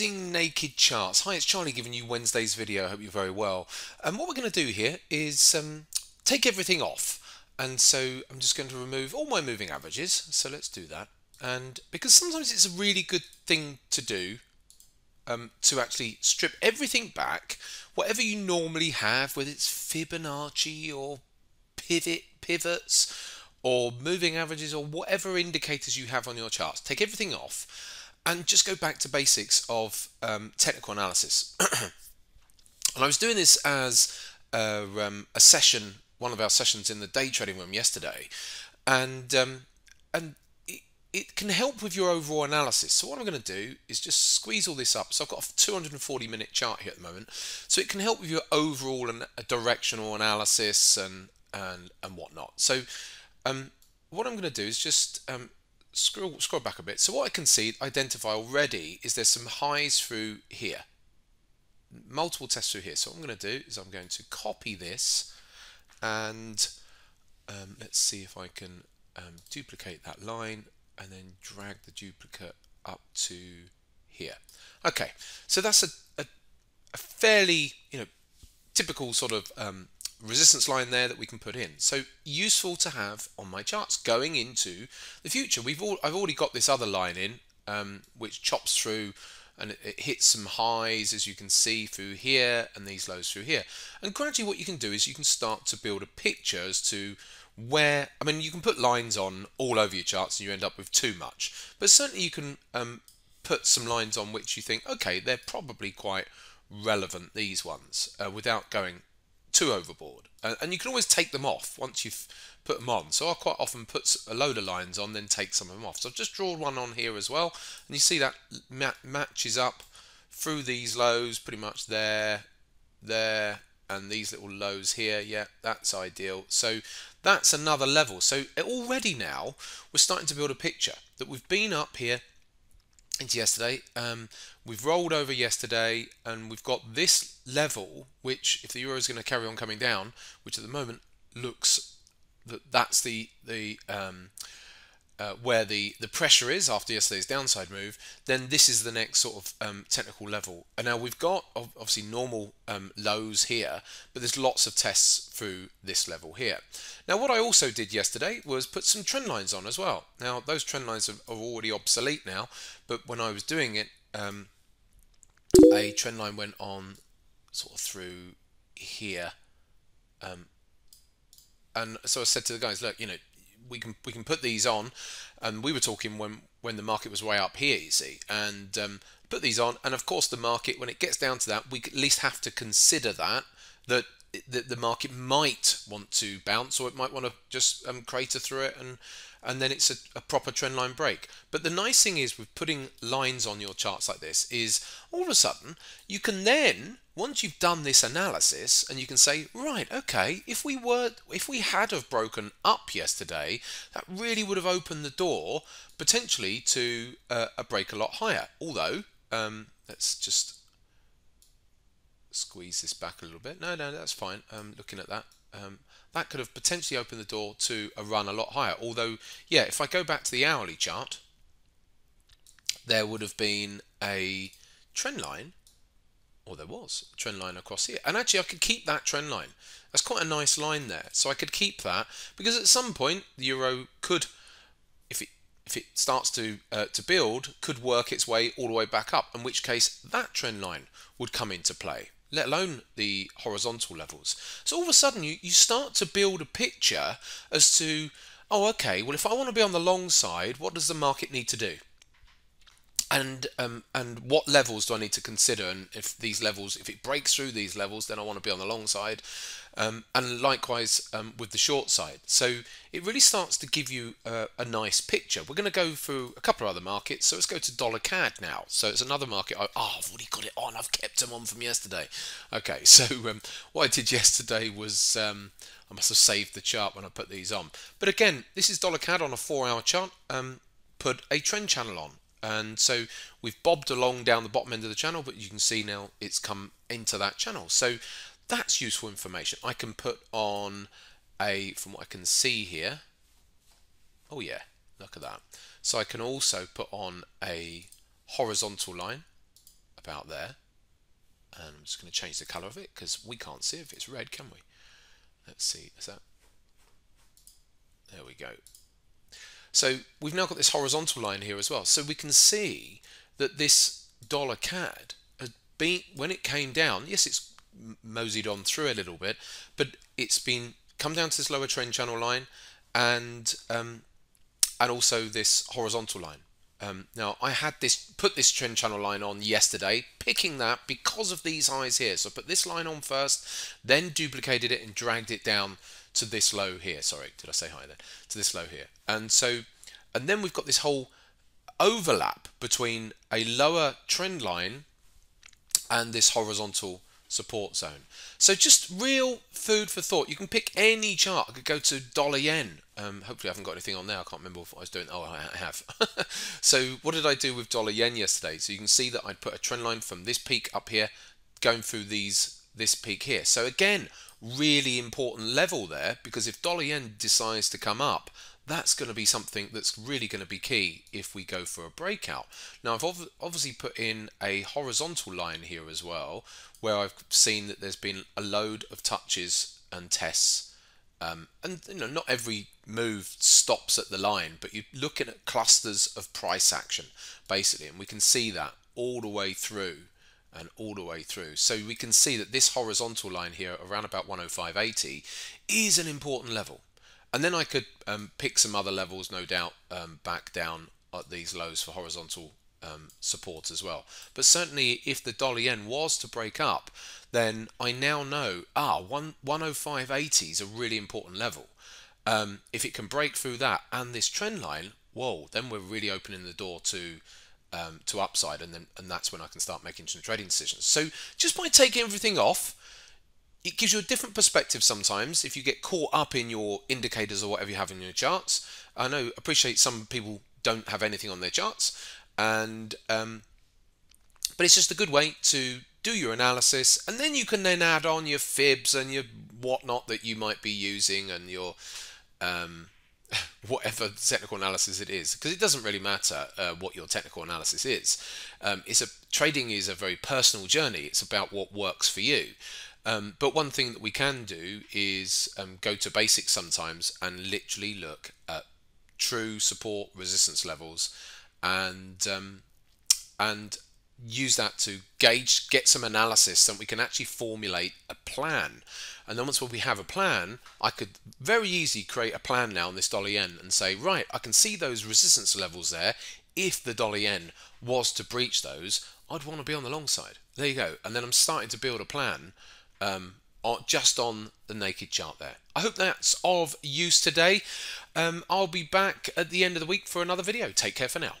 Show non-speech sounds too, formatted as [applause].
using naked charts. Hi, it's Charlie giving you Wednesday's video. I hope you're very well. And what we're going to do here is um, take everything off. And so I'm just going to remove all my moving averages. So let's do that. And because sometimes it's a really good thing to do um, to actually strip everything back, whatever you normally have, whether it's Fibonacci or pivot pivots or moving averages or whatever indicators you have on your charts. Take everything off and just go back to basics of um, technical analysis. [clears throat] and I was doing this as a, um, a, session, one of our sessions in the day trading room yesterday, and um, and it, it can help with your overall analysis. So what I'm going to do is just squeeze all this up. So I've got a 240 minute chart here at the moment, so it can help with your overall and directional analysis and and and whatnot. So um, what I'm going to do is just um, scroll, scroll back a bit. So what I can see, identify already, is there's some highs through here. Multiple tests through here. So what I'm going to do is I'm going to copy this and um, let's see if I can um, duplicate that line and then drag the duplicate up to here. Okay, so that's a, a, a fairly, you know, typical sort of um, resistance line there that we can put in. So useful to have on my charts going into the future. We've all I've already got this other line in um, which chops through and it, it hits some highs as you can see through here and these lows through here. And gradually what you can do is you can start to build a picture as to where I mean you can put lines on all over your charts and you end up with too much. But certainly you can um, put some lines on which you think okay they're probably quite relevant these ones uh, without going too overboard. And you can always take them off once you've put them on. So I quite often put a load of lines on, then take some of them off. So I've just drawn one on here as well. And you see that matches up through these lows pretty much there, there, and these little lows here. Yeah, that's ideal. So that's another level. So already now we're starting to build a picture that we've been up here into yesterday. Um, we've rolled over yesterday and we've got this level, which if the euro is going to carry on coming down, which at the moment looks that that's the the um, uh, where the, the pressure is after yesterday's downside move, then this is the next sort of um, technical level. And now we've got obviously normal um, lows here, but there's lots of tests through this level here. Now what I also did yesterday was put some trend lines on as well. Now those trend lines are, are already obsolete now, but when I was doing it, um, a trend line went on sort of through here. Um, and so I said to the guys, look, you know, we can we can put these on, and we were talking when when the market was way up here, you see, and um, put these on, and of course the market when it gets down to that, we at least have to consider that that the, the market might want to bounce or it might want to just um, crater through it and and then it's a, a, proper trend line break. But the nice thing is with putting lines on your charts like this is all of a sudden you can then once you've done this analysis and you can say right okay if we were if we had have broken up yesterday that really would have opened the door potentially to uh, a break a lot higher although um, let's just squeeze this back a little bit. No, no, that's fine. Um, looking at that, um, that could have potentially opened the door to a run a lot higher. Although, yeah, if I go back to the hourly chart, there would have been a trend line, or there was a trend line across here. And actually, I could keep that trend line. That's quite a nice line there. So I could keep that because at some point the euro could, if it if it starts to uh, to build, could work its way all the way back up. In which case, that trend line would come into play let alone the horizontal levels. So all of a sudden you, you start to build a picture as to, oh, okay, well, if I want to be on the long side, what does the market need to do? And um, and what levels do I need to consider? And if these levels, if it breaks through these levels, then I want to be on the long side. Um, and likewise um, with the short side. So it really starts to give you a, a nice picture. We're going to go through a couple of other markets. So let's go to dollar CAD now. So it's another market. I, oh, I've already got it on. I've kept them on from yesterday. Okay, [laughs] so um, what I did yesterday was um, I must have saved the chart when I put these on. But again, this is dollar CAD on a four-hour chart. Um, put a trend channel on. And so we've bobbed along down the bottom end of the channel, but you can see now it's come into that channel. So that's useful information. I can put on a, from what I can see here, oh yeah, look at that. So I can also put on a horizontal line about there. And I'm just going to change the color of it because we can't see if it's red, can we? Let's see, is that? There we go. So we've now got this horizontal line here as well. So we can see that this dollar CAD, has been, when it came down, yes, it's moseyed on through a little bit, but it's been come down to this lower trend channel line and um, and also this horizontal line. Um, now I had this put this trend channel line on yesterday, picking that because of these highs here. So I put this line on first, then duplicated it and dragged it down to this low here. Sorry, did I say high then? To this low here. And so, and then we've got this whole overlap between a lower trend line and this horizontal support zone. So just real food for thought. You can pick any chart. I could go to dollar yen. Um, hopefully I haven't got anything on there. I can't remember what I was doing. Oh, I have. [laughs] so what did I do with dollar yen yesterday? So you can see that I'd put a trend line from this peak up here going through these this peak here. So again, really important level there because if dollar yen decides to come up, that's going to be something that's really going to be key if we go for a breakout. Now I've obviously put in a horizontal line here as well where I've seen that there's been a load of touches and tests um, and you know not every move stops at the line but you're looking at clusters of price action basically and we can see that all the way through and all the way through. So we can see that this horizontal line here around about 105.80 is an important level. And then I could um, pick some other levels, no doubt, um, back down at these lows for horizontal um, support as well. But certainly, if the dollar yen was to break up, then I now know ah 1, 105.80 is a really important level. Um, if it can break through that and this trend line, whoa, then we're really opening the door to um, to upside, and then and that's when I can start making some trading decisions. So just by taking everything off it gives you a different perspective sometimes if you get caught up in your indicators or whatever you have in your charts. I know, appreciate some people don't have anything on their charts, and um, but it's just a good way to do your analysis, and then you can then add on your fibs and your whatnot that you might be using and your um, [laughs] whatever technical analysis it is, because it doesn't really matter uh, what your technical analysis is. Um, it's a trading is a very personal journey. It's about what works for you. Um, but one thing that we can do is um, go to basics sometimes and literally look at true support resistance levels and um, and use that to gauge, get some analysis so we can actually formulate a plan. And then once we have a plan, I could very easily create a plan now on this dollar yen and say, right, I can see those resistance levels there. If the dollar yen was to breach those, I'd want to be on the long side. There you go. And then I'm starting to build a plan um, just on the naked chart there. I hope that's of use today. Um, I'll be back at the end of the week for another video. Take care for now.